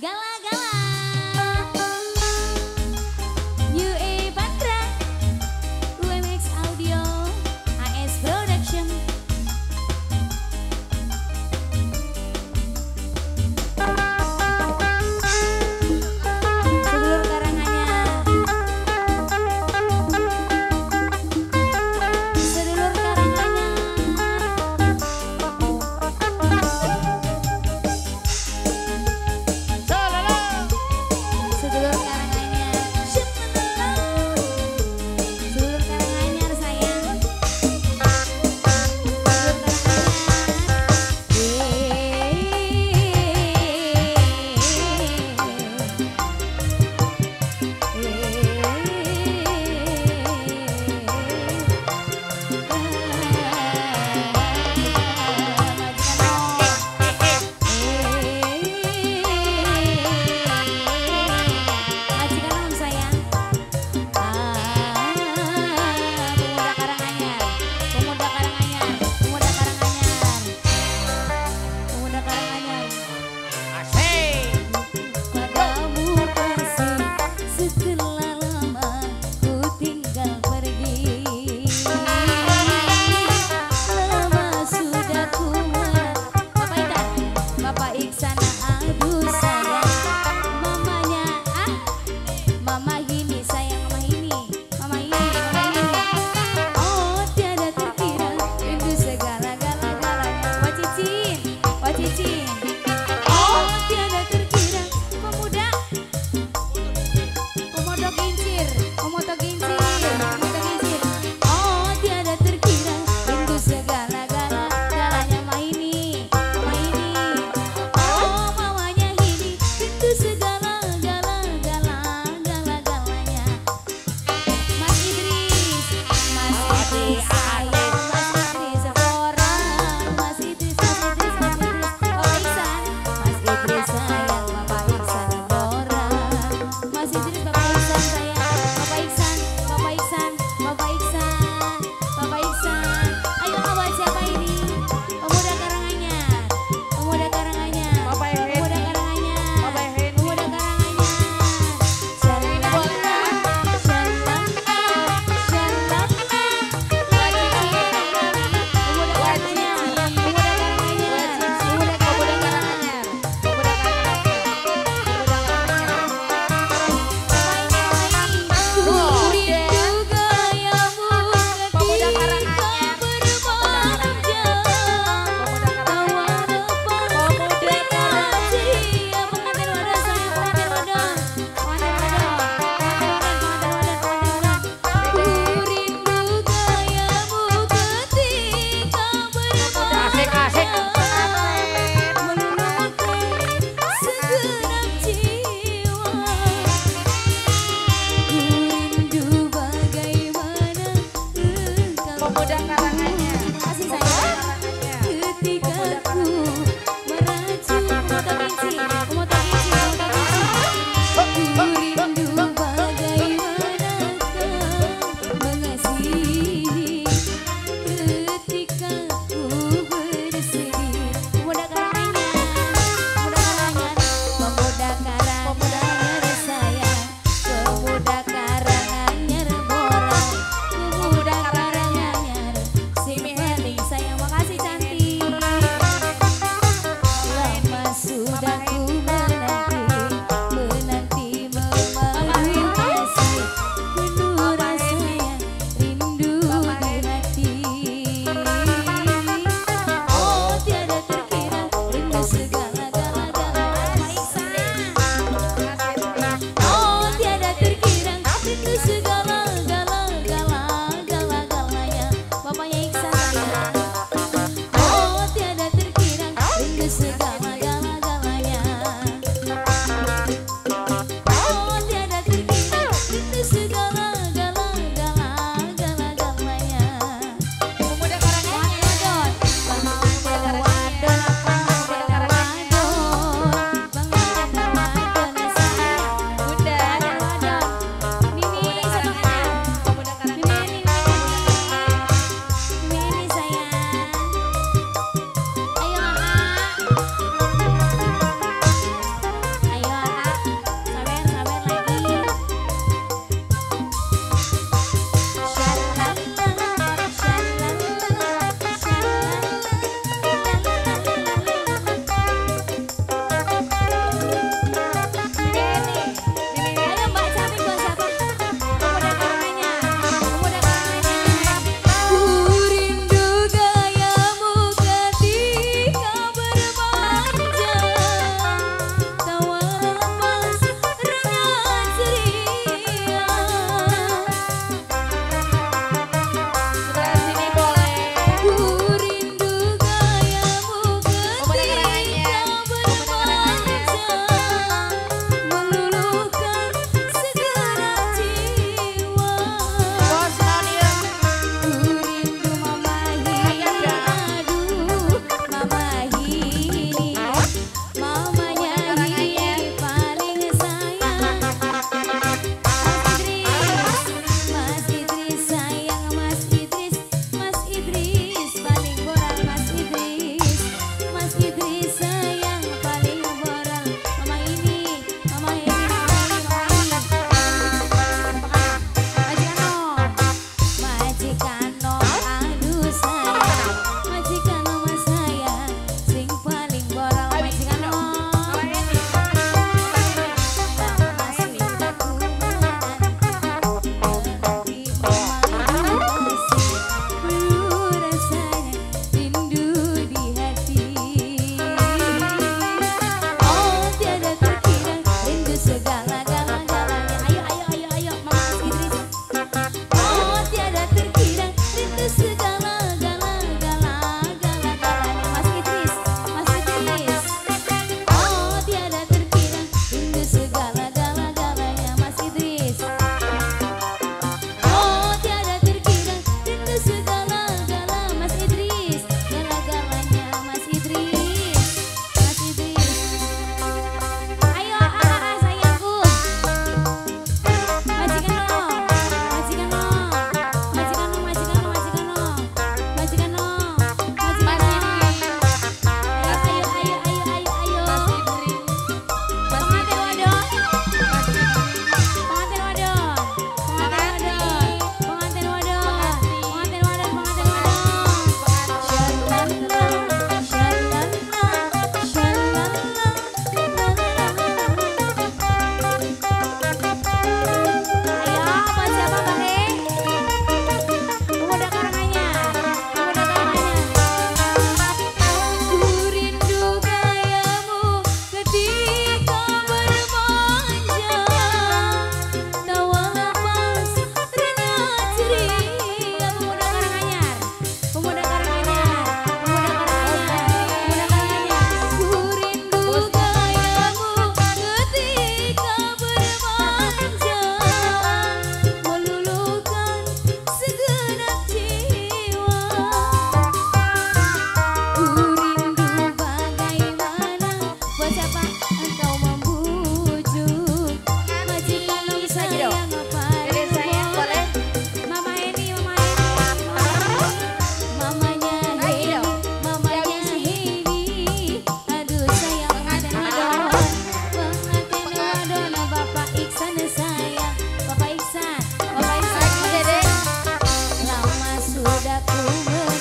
Galang sudah ku over